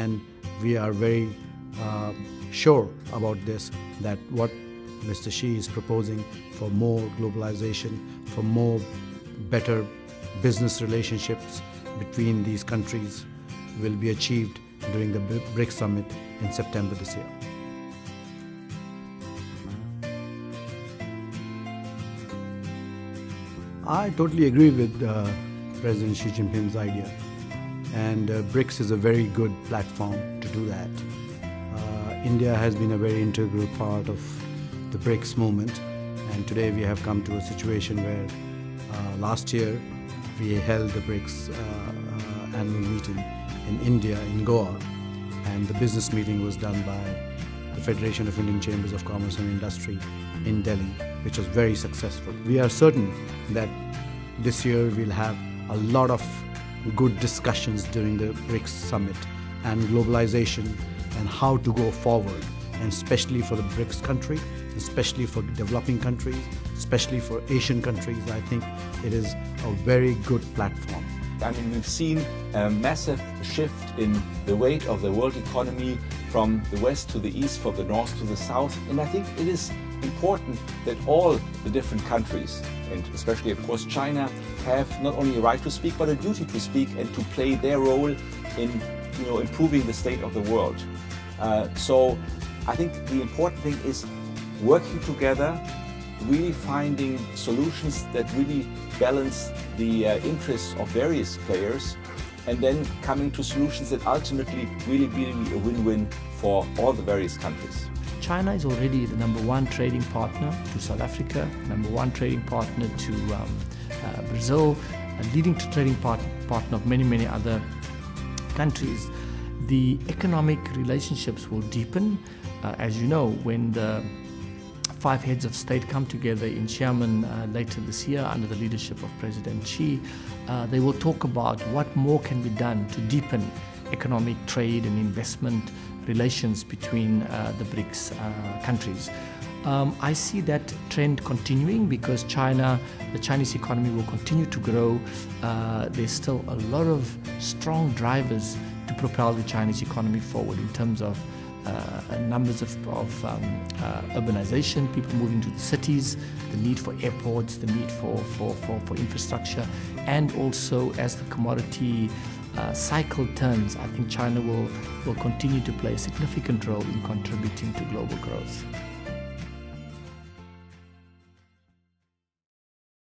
and we are very uh, sure about this that what Mr. Xi is proposing for more globalization, for more better business relationships between these countries will be achieved during the BRICS summit in September this year. I totally agree with uh, President Xi Jinping's idea, and uh, BRICS is a very good platform to do that. Uh, India has been a very integral part of the BRICS movement, and today we have come to a situation where uh, last year we held the BRICS uh, uh, annual meeting in India, in Goa, and the business meeting was done by the Federation of Indian Chambers of Commerce and Industry in Delhi, which was very successful. We are certain that this year we'll have a lot of good discussions during the BRICS summit and globalization and how to go forward, and especially for the BRICS country, especially for developing countries, especially for Asian countries. I think it is a very good platform. I mean, we've seen a massive shift in the weight of the world economy from the west to the east, from the north to the south. And I think it is important that all the different countries, and especially, of course, China, have not only a right to speak, but a duty to speak and to play their role in you know, improving the state of the world. Uh, so I think the important thing is working together, really finding solutions that really balance the uh, interests of various players and then coming to solutions that ultimately really be a win-win for all the various countries. China is already the number one trading partner to South Africa, number one trading partner to um, uh, Brazil, a leading trading part partner of many, many other countries. The economic relationships will deepen. Uh, as you know, when the five heads of state come together in Xiamen uh, later this year under the leadership of President Xi. Uh, they will talk about what more can be done to deepen economic trade and investment relations between uh, the BRICS uh, countries. Um, I see that trend continuing because China, the Chinese economy will continue to grow. Uh, there's still a lot of strong drivers to propel the Chinese economy forward in terms of uh, numbers of, of um, uh, urbanization, people moving to the cities, the need for airports, the need for, for, for, for infrastructure, and also as the commodity uh, cycle turns, I think China will, will continue to play a significant role in contributing to global growth.